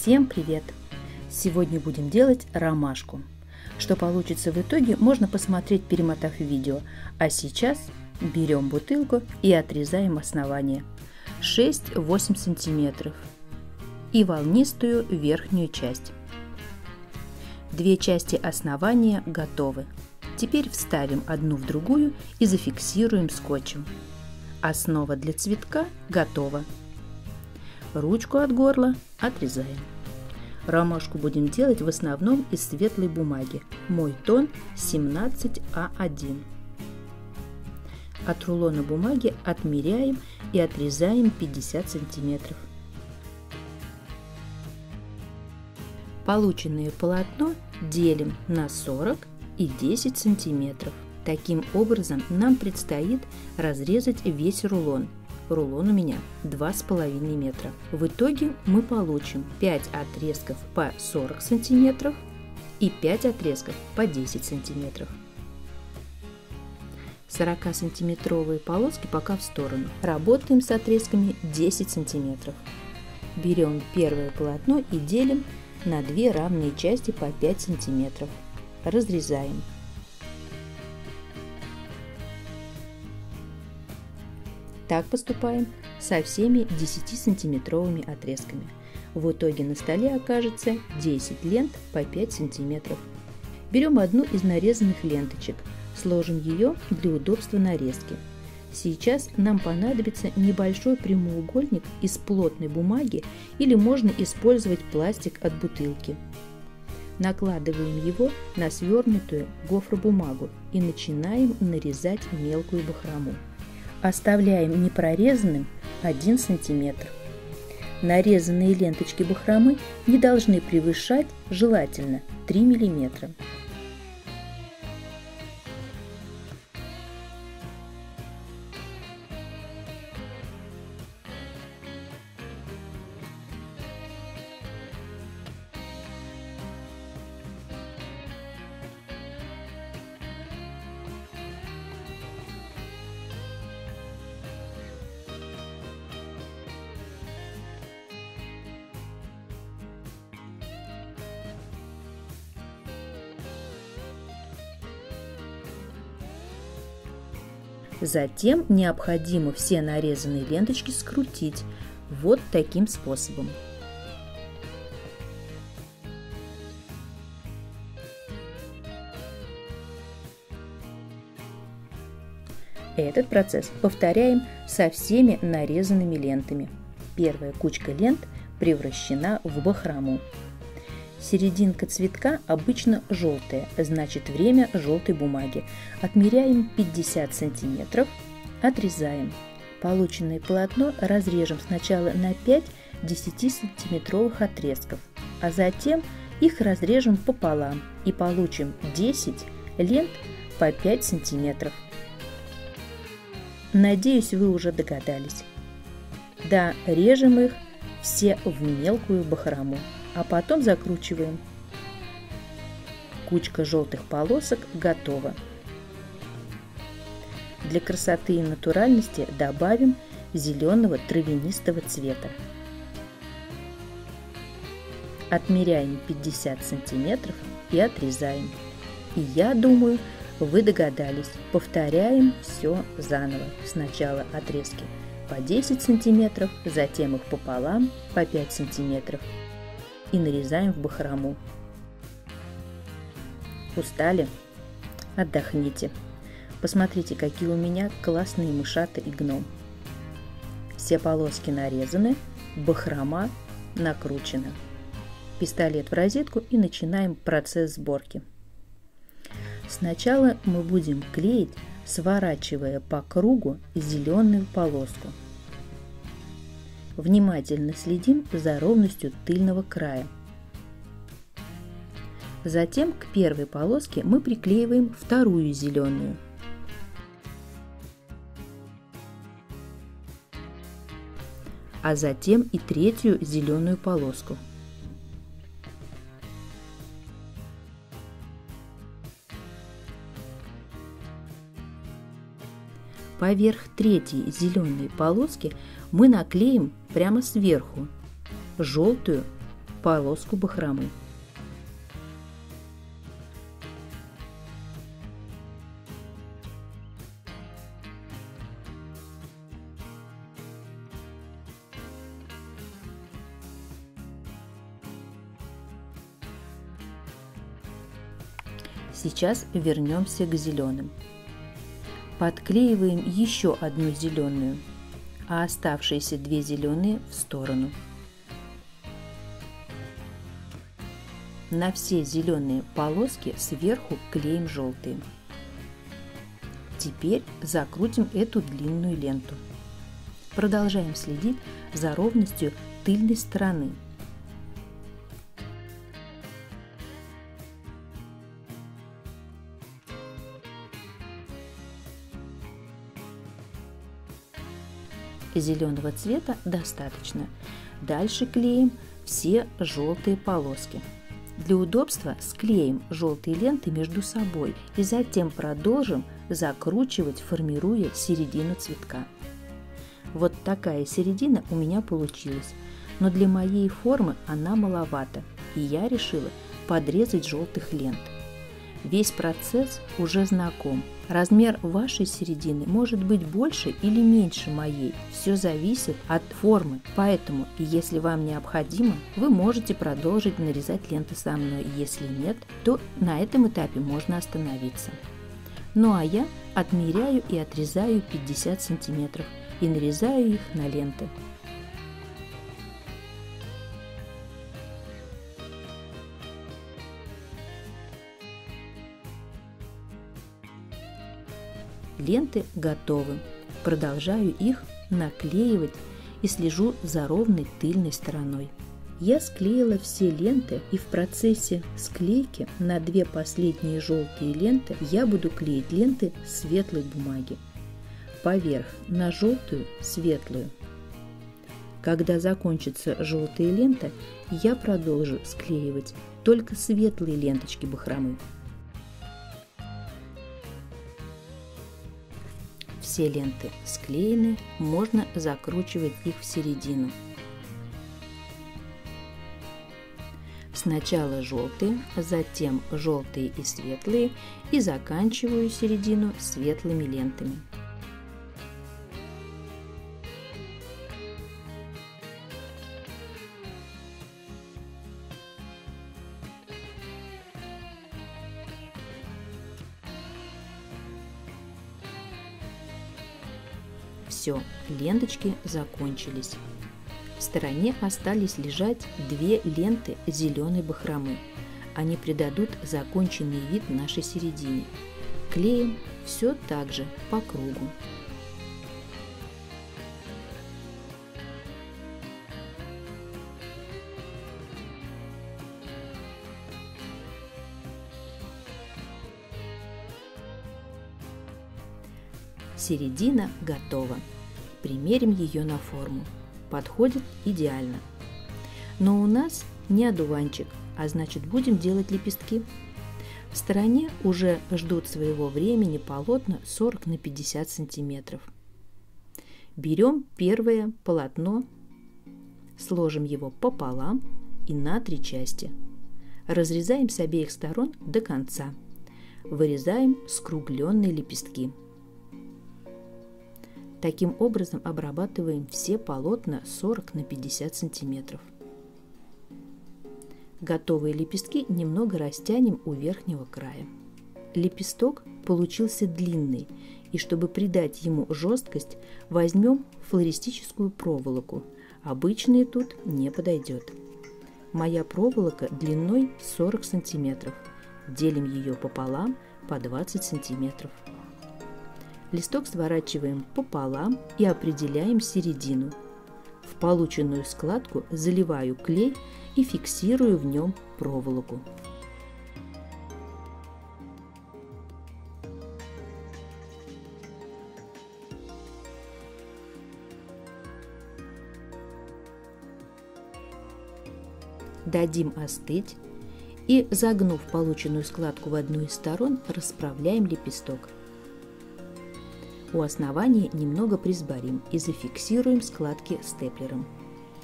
Всем привет! Сегодня будем делать ромашку. Что получится в итоге, можно посмотреть, перемотав видео. А сейчас берем бутылку и отрезаем основание 6-8 сантиметров и волнистую верхнюю часть. Две части основания готовы. Теперь вставим одну в другую и зафиксируем скотчем. Основа для цветка готова. Ручку от горла отрезаем. Ромашку будем делать в основном из светлой бумаги. Мой тон 17А1. От рулона бумаги отмеряем и отрезаем 50 сантиметров. Полученное полотно делим на 40 и 10 сантиметров. Таким образом нам предстоит разрезать весь рулон – рулон у меня 2,5 метра. В итоге мы получим 5 отрезков по 40 сантиметров и 5 отрезков по 10 сантиметров. 40 сантиметровые полоски пока в сторону. Работаем с отрезками 10 сантиметров. Берем первое полотно и делим на две равные части по 5 сантиметров. Разрезаем. Так поступаем со всеми 10-сантиметровыми отрезками. В итоге на столе окажется 10 лент по 5 сантиметров. Берем одну из нарезанных ленточек, сложим ее для удобства нарезки. Сейчас нам понадобится небольшой прямоугольник из плотной бумаги или можно использовать пластик от бутылки. Накладываем его на свернутую гофробумагу и начинаем нарезать мелкую бахрому. Оставляем непрорезанным 1 см. Нарезанные ленточки бахромы не должны превышать желательно 3 мм. Затем необходимо все нарезанные ленточки скрутить вот таким способом. Этот процесс повторяем со всеми нарезанными лентами. Первая кучка лент превращена в бахрому. Серединка цветка обычно желтая, значит время желтой бумаги. Отмеряем 50 сантиметров, отрезаем. Полученное полотно разрежем сначала на 5 10-сантиметровых отрезков, а затем их разрежем пополам и получим 10 лент по 5 сантиметров. Надеюсь, вы уже догадались. Да, режем их все в мелкую бахрому а потом закручиваем. Кучка желтых полосок готова. Для красоты и натуральности добавим зеленого травянистого цвета. Отмеряем 50 сантиметров и отрезаем. И я думаю, вы догадались. Повторяем все заново. Сначала отрезки по 10 сантиметров, затем их пополам по 5 сантиметров и нарезаем в бахрому. Устали? Отдохните. Посмотрите, какие у меня классные мышата и гном. Все полоски нарезаны, бахрома накручена. Пистолет в розетку и начинаем процесс сборки. Сначала мы будем клеить, сворачивая по кругу зеленую полоску – Внимательно следим за ровностью тыльного края. Затем к первой полоске мы приклеиваем вторую зеленую. А затем и третью зеленую полоску. Поверх третьей зеленой полоски мы наклеим прямо сверху желтую полоску бахромы. Сейчас вернемся к зеленым. Подклеиваем еще одну зеленую, а оставшиеся две зеленые в сторону. На все зеленые полоски сверху клеим желтые. Теперь закрутим эту длинную ленту. Продолжаем следить за ровностью тыльной стороны зеленого цвета достаточно. Дальше клеим все желтые полоски. Для удобства склеим желтые ленты между собой и затем продолжим закручивать, формируя середину цветка. Вот такая середина у меня получилась, но для моей формы она маловата, и я решила подрезать желтых лент. Весь процесс уже знаком. Размер вашей середины может быть больше или меньше моей. Все зависит от формы. Поэтому, если вам необходимо, вы можете продолжить нарезать ленты со мной. Если нет, то на этом этапе можно остановиться. Ну а я отмеряю и отрезаю 50 сантиметров и нарезаю их на ленты. Ленты готовы. Продолжаю их наклеивать и слежу за ровной тыльной стороной. Я склеила все ленты и в процессе склейки на две последние желтые ленты я буду клеить ленты светлой бумаги. Поверх на желтую светлую. Когда закончится желтая лента, я продолжу склеивать только светлые ленточки бахромы. Все ленты склеены, можно закручивать их в середину. Сначала желтые, затем желтые и светлые и заканчиваю середину светлыми лентами. Ленточки закончились. В стороне остались лежать две ленты зеленой бахромы. Они придадут законченный вид нашей середине. Клеим все так же по кругу. Середина готова. Примерим ее на форму. Подходит идеально. Но у нас не одуванчик, а значит будем делать лепестки. В стороне уже ждут своего времени полотна 40 на 50 сантиметров. Берем первое полотно, сложим его пополам и на три части. Разрезаем с обеих сторон до конца. Вырезаем скругленные лепестки. Таким образом обрабатываем все полотна 40 на 50 сантиметров. Готовые лепестки немного растянем у верхнего края. Лепесток получился длинный, и чтобы придать ему жесткость, возьмем флористическую проволоку. Обычная тут не подойдет. Моя проволока длиной 40 сантиметров. Делим ее пополам по 20 сантиметров. Листок сворачиваем пополам и определяем середину. В полученную складку заливаю клей и фиксирую в нем проволоку. Дадим остыть и, загнув полученную складку в одну из сторон, расправляем лепесток – у основания немного присборим и зафиксируем складки степлером.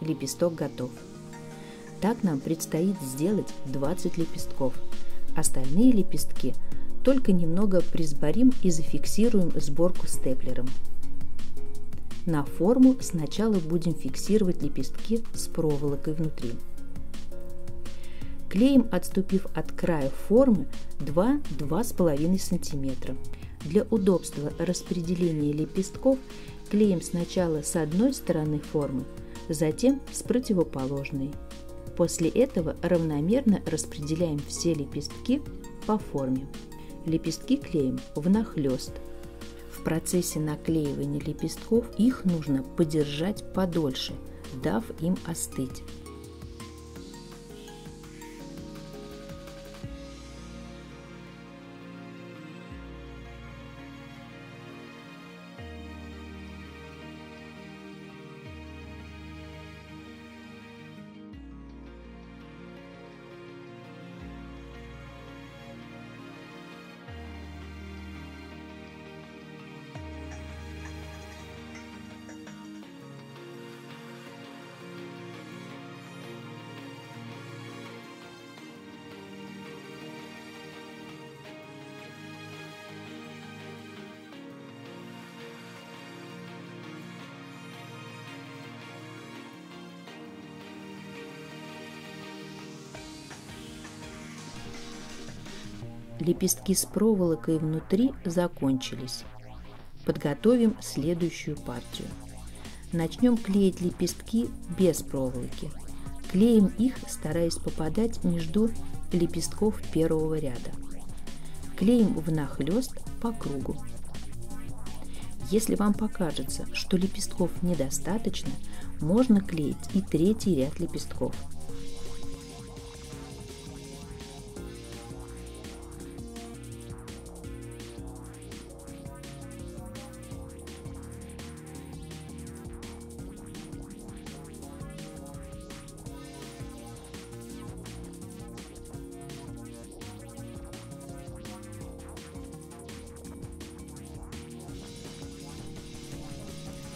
Лепесток готов. Так нам предстоит сделать 20 лепестков. Остальные лепестки только немного присборим и зафиксируем сборку степлером. На форму сначала будем фиксировать лепестки с проволокой внутри. Клеим, отступив от края формы 2-2,5 см. Для удобства распределения лепестков клеим сначала с одной стороны формы, затем с противоположной. После этого равномерно распределяем все лепестки по форме. Лепестки клеим внахлёст. В процессе наклеивания лепестков их нужно подержать подольше, дав им остыть. Лепестки с проволокой внутри закончились. Подготовим следующую партию. Начнем клеить лепестки без проволоки. Клеим их, стараясь попадать между лепестков первого ряда. Клеим внахлёст по кругу. Если вам покажется, что лепестков недостаточно, можно клеить и третий ряд лепестков –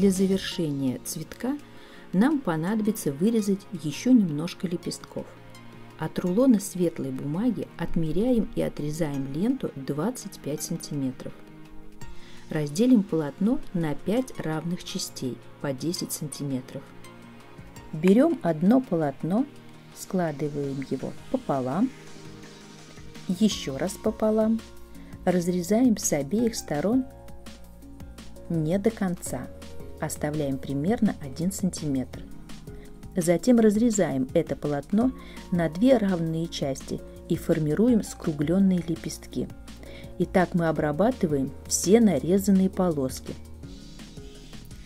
Для завершения цветка нам понадобится вырезать еще немножко лепестков. От рулона светлой бумаги отмеряем и отрезаем ленту 25 сантиметров. Разделим полотно на 5 равных частей по 10 сантиметров. Берем одно полотно, складываем его пополам, еще раз пополам, разрезаем с обеих сторон не до конца – оставляем примерно 1 см. Затем разрезаем это полотно на две равные части и формируем скругленные лепестки. И так мы обрабатываем все нарезанные полоски.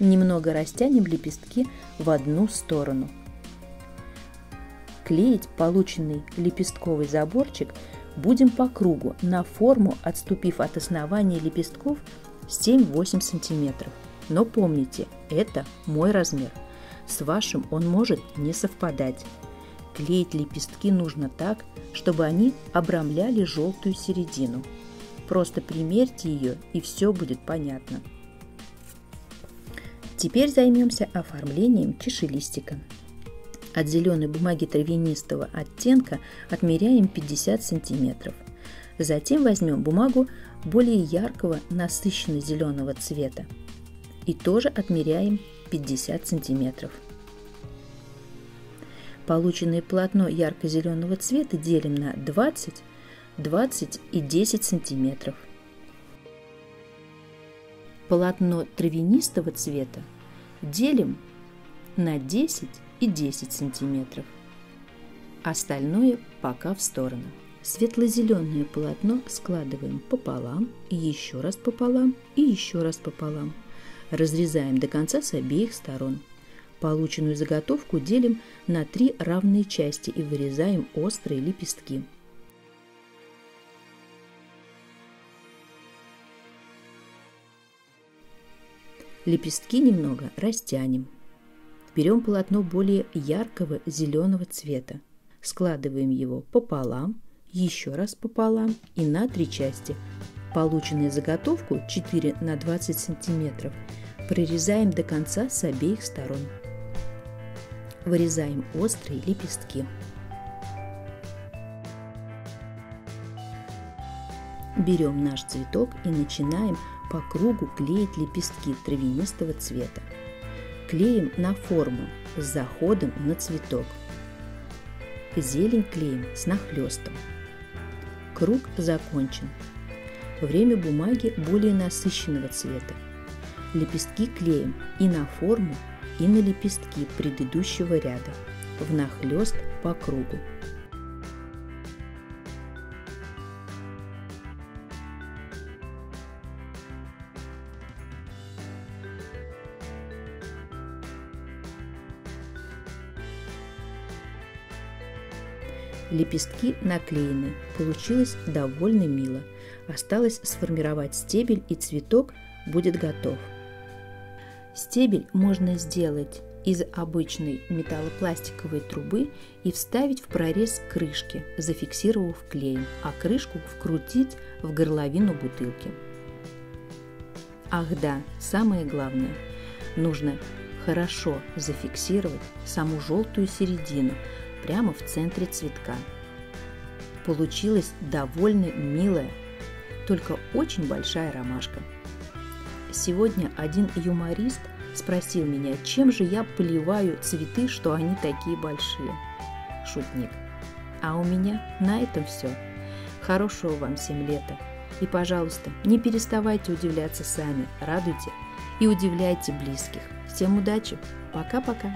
Немного растянем лепестки в одну сторону. Клеить полученный лепестковый заборчик будем по кругу на форму, отступив от основания лепестков 7-8 сантиметров. Но помните, это мой размер. С вашим он может не совпадать. Клеить лепестки нужно так, чтобы они обрамляли желтую середину. Просто примерьте ее, и все будет понятно. Теперь займемся оформлением чашелистика. От зеленой бумаги травянистого оттенка отмеряем 50 сантиметров. Затем возьмем бумагу более яркого насыщенно зеленого цвета и тоже отмеряем 50 сантиметров. Полученное полотно ярко-зеленого цвета делим на 20, 20 и 10 сантиметров. Полотно травянистого цвета делим на 10 и 10 сантиметров. Остальное пока в сторону. Светло-зеленое полотно складываем пополам еще раз пополам и еще раз пополам – Разрезаем до конца с обеих сторон. Полученную заготовку делим на три равные части и вырезаем острые лепестки. Лепестки немного растянем. Берем полотно более яркого зеленого цвета. Складываем его пополам, еще раз пополам и на три части. Полученную заготовку 4 на 20 сантиметров прорезаем до конца с обеих сторон. Вырезаем острые лепестки. Берем наш цветок и начинаем по кругу клеить лепестки травянистого цвета. Клеим на форму с заходом на цветок. Зелень клеим с нахлестом. Круг закончен. Время бумаги более насыщенного цвета. Лепестки клеим и на форму, и на лепестки предыдущего ряда, внахлёст по кругу. Лепестки наклеены, получилось довольно мило. Осталось сформировать стебель и цветок будет готов. Стебель можно сделать из обычной металлопластиковой трубы и вставить в прорез крышки, зафиксировав клеем, а крышку вкрутить в горловину бутылки. Ах да, самое главное, нужно хорошо зафиксировать саму желтую середину прямо в центре цветка. Получилась довольно милая, только очень большая ромашка. Сегодня один юморист спросил меня, чем же я поливаю цветы, что они такие большие. Шутник. А у меня на этом все. Хорошего вам всем лета. И, пожалуйста, не переставайте удивляться сами, радуйте и удивляйте близких. Всем удачи. Пока-пока.